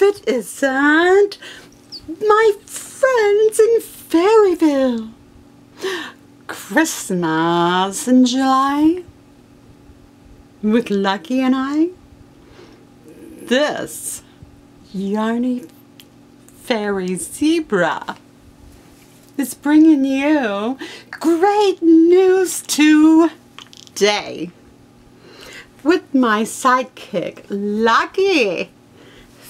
if it isn't my friends in Fairyville. Christmas in July with Lucky and I. This Yarney Fairy Zebra is bringing you great news today with my sidekick Lucky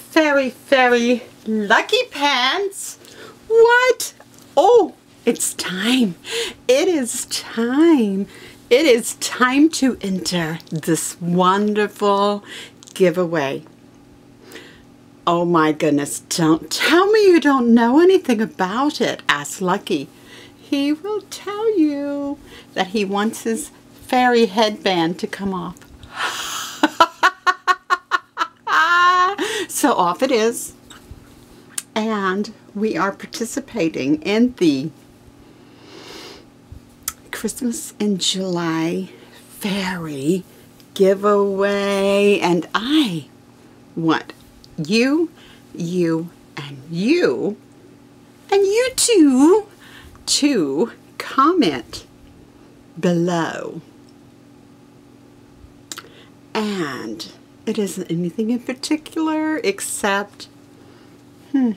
Fairy very Lucky Pants. What? Oh, it's time. It is time. It is time to enter this wonderful giveaway. Oh my goodness, don't tell me you don't know anything about it. Ask Lucky. He will tell you that he wants his fairy headband to come off. So off it is. And we are participating in the Christmas in July fairy giveaway. And I want you, you, and you, and you too, to comment below. And it isn't anything in particular except, hmm,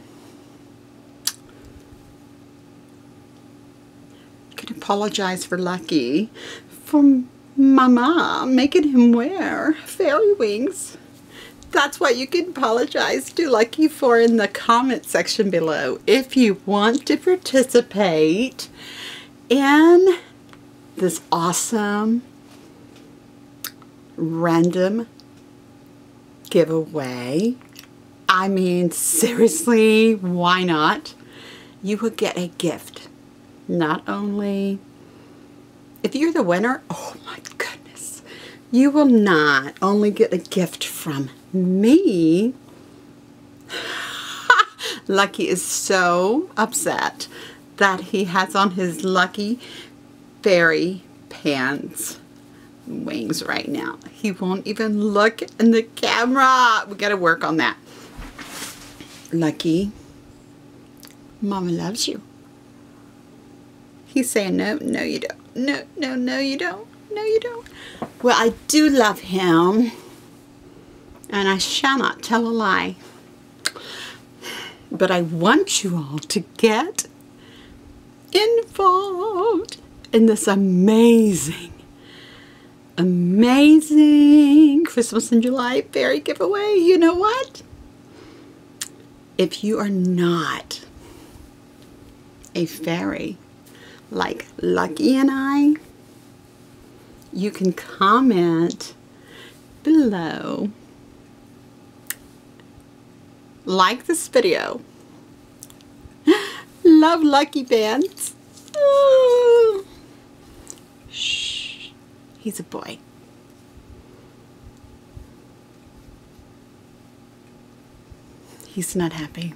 could apologize for Lucky for Mama making him wear fairy wings. That's what you can apologize to Lucky for in the comment section below if you want to participate in this awesome random giveaway. I mean, seriously, why not? You will get a gift. Not only, if you're the winner, oh my goodness, you will not only get a gift from me. Lucky is so upset that he has on his Lucky Fairy pants wings right now. He won't even look in the camera. We got to work on that. Lucky, Mama loves you. He's saying, no, no you don't. No, no, no you don't. No you don't. Well, I do love him. And I shall not tell a lie. But I want you all to get involved in this amazing amazing Christmas in July fairy giveaway. You know what? If you are not a fairy like Lucky and I, you can comment below. Like this video. Love Lucky Pants. He's a boy. He's not happy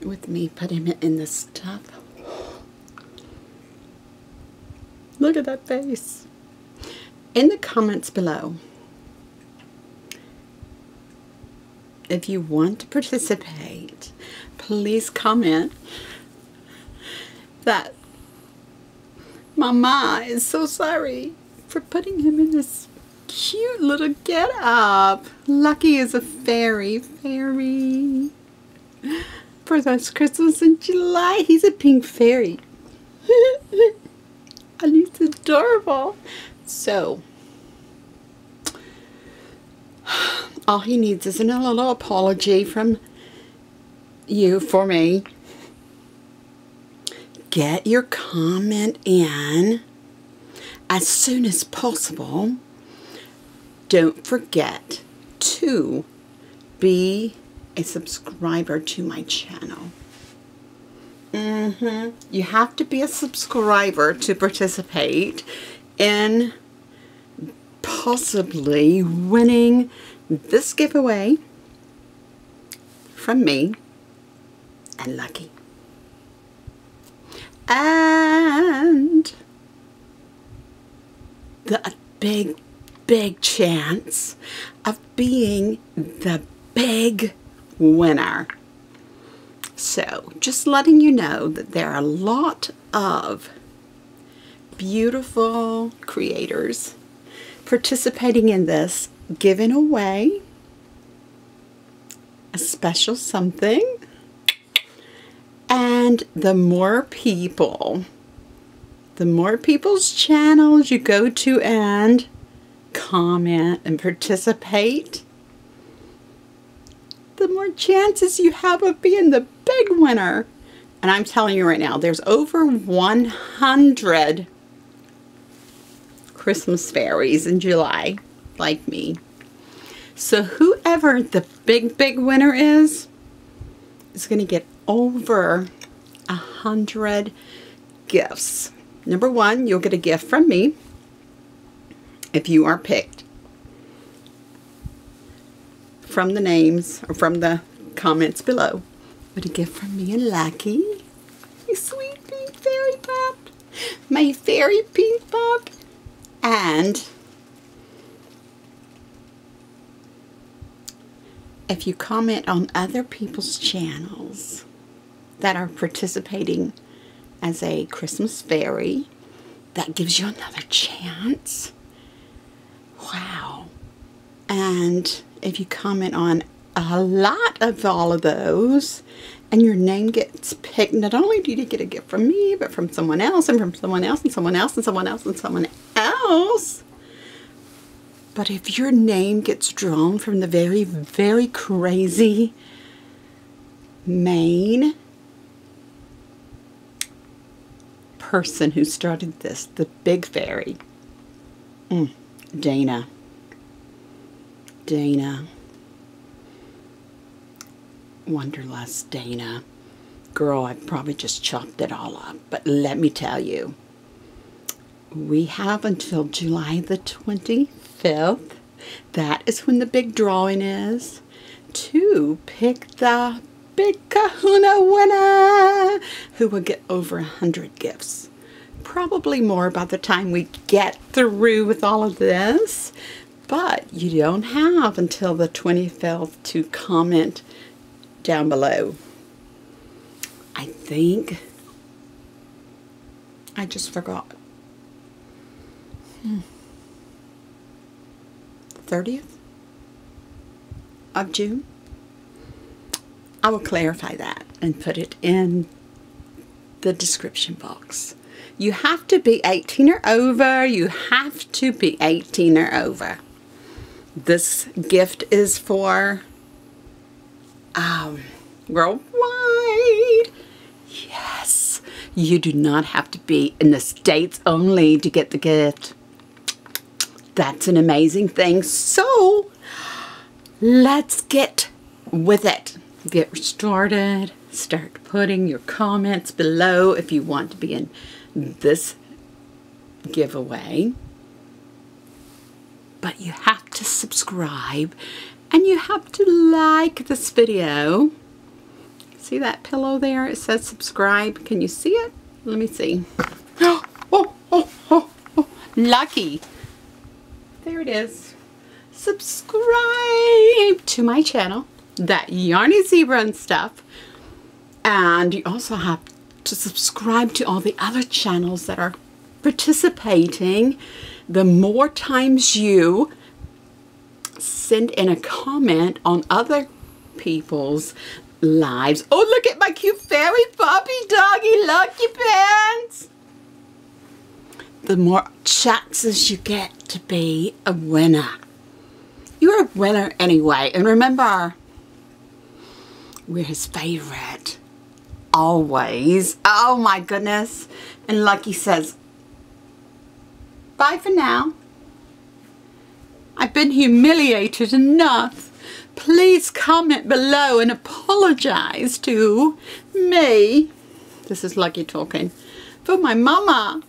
with me putting him in this stuff. Look at that face. In the comments below, if you want to participate, please comment that Mama is so sorry for putting him in this cute little get up. Lucky is a fairy, fairy. For this Christmas in July, he's a pink fairy. and he's adorable. So, all he needs is a little apology from you for me. Get your comment in as soon as possible. Don't forget to be a subscriber to my channel. Mm -hmm. You have to be a subscriber to participate in possibly winning this giveaway from me and Lucky. And the big, big chance of being the big winner. So, just letting you know that there are a lot of beautiful creators participating in this, giving away a special something. And the more people, the more people's channels you go to and comment and participate, the more chances you have of being the big winner. And I'm telling you right now, there's over 100 Christmas fairies in July, like me. So whoever the big, big winner is, is going to get over a hundred gifts. Number one, you'll get a gift from me if you are picked from the names or from the comments below. But a gift from me and Lucky. My sweet pink fairy pup. My fairy pink pup. And if you comment on other people's channels that are participating as a Christmas fairy, that gives you another chance. Wow. And if you comment on a lot of all of those and your name gets picked, not only do you get a gift from me, but from someone else and from someone else and someone else and someone else and someone else. But if your name gets drawn from the very, very crazy main person who started this, the big fairy, mm, Dana. Dana. Wanderlust Dana. Girl, I probably just chopped it all up, but let me tell you, we have until July the 25th. That is when the big drawing is to pick the big kahuna winner who will get over a hundred gifts. Probably more by the time we get through with all of this, but you don't have until the 25th to comment down below. I think I just forgot. Hmm. 30th of June. I will clarify that and put it in the description box. You have to be 18 or over. You have to be 18 or over. This gift is for um, worldwide. Yes. You do not have to be in the States only to get the gift. That's an amazing thing. So, let's get with it. Get started. Start putting your comments below if you want to be in this giveaway. But you have to subscribe and you have to like this video. See that pillow there? It says subscribe. Can you see it? Let me see. Oh, oh, oh, oh. Lucky. There it is. Subscribe to my channel, that Yarney Zebra and stuff. And you also have to subscribe to all the other channels that are participating. The more times you send in a comment on other people's lives. Oh, look at my cute fairy puppy doggy lucky pants the more chances you get to be a winner. You're a winner anyway. And remember, we're his favorite. Always. Oh my goodness. And Lucky says, bye for now. I've been humiliated enough. Please comment below and apologize to me. This is Lucky talking. For my mama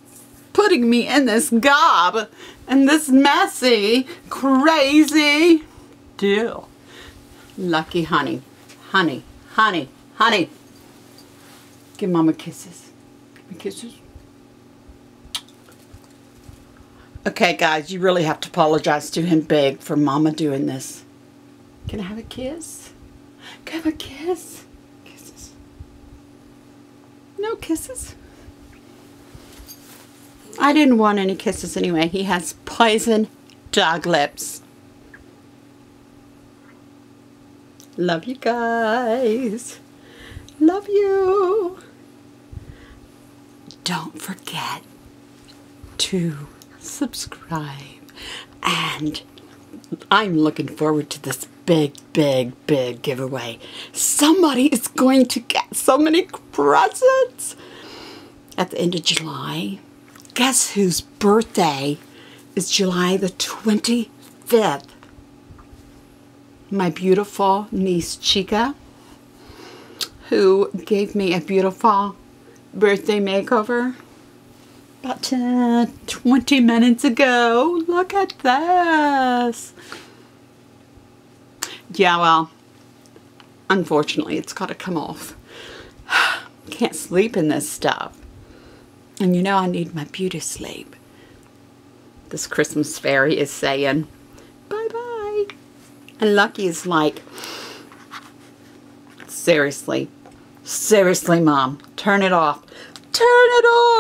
putting me in this gob and this messy, crazy deal. Lucky honey, honey, honey, honey. Give mama kisses. Give me kisses. Okay, guys, you really have to apologize to him big for mama doing this. Can I have a kiss? Can I have a kiss. Kisses. No kisses. I didn't want any kisses anyway. He has poison dog lips. Love you guys. Love you. Don't forget to subscribe. And I'm looking forward to this big, big, big giveaway. Somebody is going to get so many presents at the end of July. Guess whose birthday is July the 25th? My beautiful niece Chica, who gave me a beautiful birthday makeover about 10, 20 minutes ago. Look at this. Yeah, well, unfortunately, it's got to come off. Can't sleep in this stuff. And you know I need my beauty sleep. This Christmas fairy is saying, bye-bye. And Lucky is like, seriously, seriously, Mom, turn it off. Turn it off!